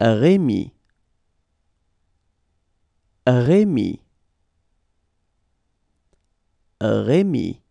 Rémi. Rémi. Rémi.